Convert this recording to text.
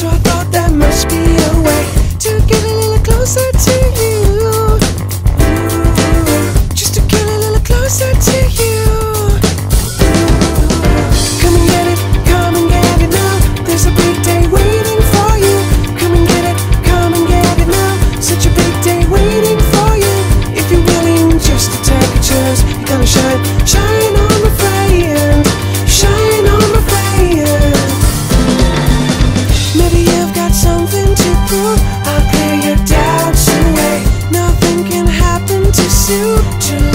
So I thought there must be a way to get a little closer to you. Just to get a little closer to you. Come and get it, come and get it now. There's a big day waiting for you. Come and get it, come and get it now. Such a big day waiting for you. If you're willing just to take a chance, you're gonna shine, shine to.